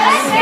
Yes.